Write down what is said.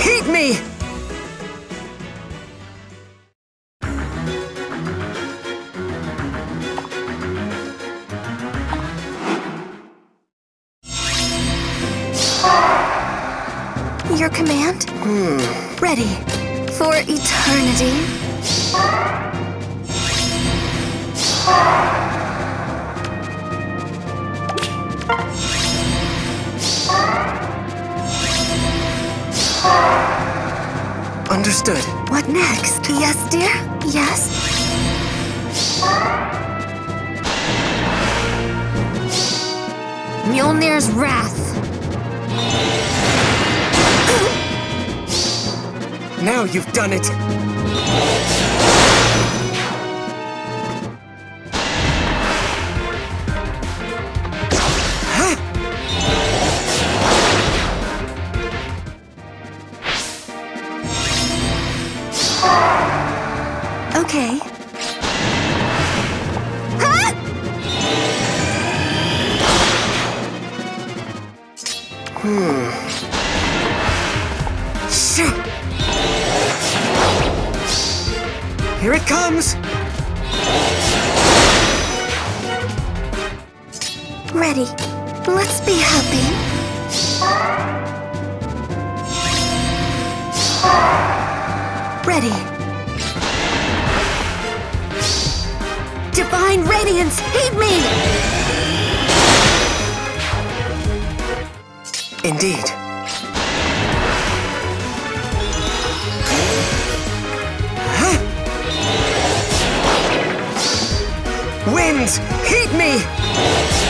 heat me! Your command? Hmm. Ready. For eternity. Understood. What next? Yes, dear? Yes? Mjolnir's Wrath. Now you've done it. Okay. Shoo! Here it comes! Ready. Let's be happy. Ready. Divine Radiance, heed me! Indeed. Huh? Winds, heat me!